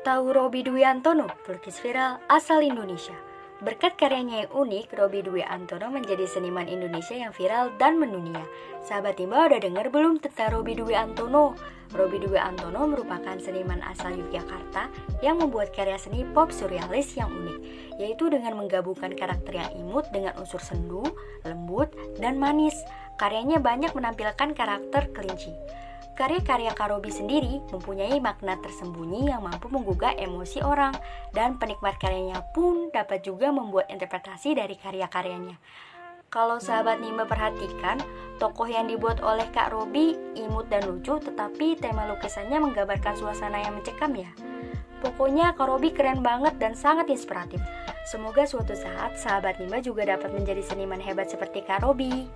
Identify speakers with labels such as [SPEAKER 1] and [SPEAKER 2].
[SPEAKER 1] Tahu Robi Dwi Antono, pelukis viral asal Indonesia. Berkat karyanya yang unik, Robi Dwi Antono menjadi seniman Indonesia yang viral dan mendunia. Sahabat Timba udah dengar belum tentang Robi Dwi Antono? Robi Dwi Antono merupakan seniman asal Yogyakarta yang membuat karya seni pop surrealis yang unik, yaitu dengan menggabungkan karakter yang imut dengan unsur sendu, lembut, dan manis. Karyanya banyak menampilkan karakter kelinci. Karya-karya Karobi sendiri mempunyai makna tersembunyi yang mampu menggugah emosi orang dan penikmat karyanya pun dapat juga membuat interpretasi dari karya-karyanya. Kalau sahabat Nimba perhatikan, tokoh yang dibuat oleh Kak Robi imut dan lucu tetapi tema lukisannya menggambarkan suasana yang mencekam ya. Pokoknya Kak Robi keren banget dan sangat inspiratif. Semoga suatu saat sahabat Nimba juga dapat menjadi seniman hebat seperti Kak Robi.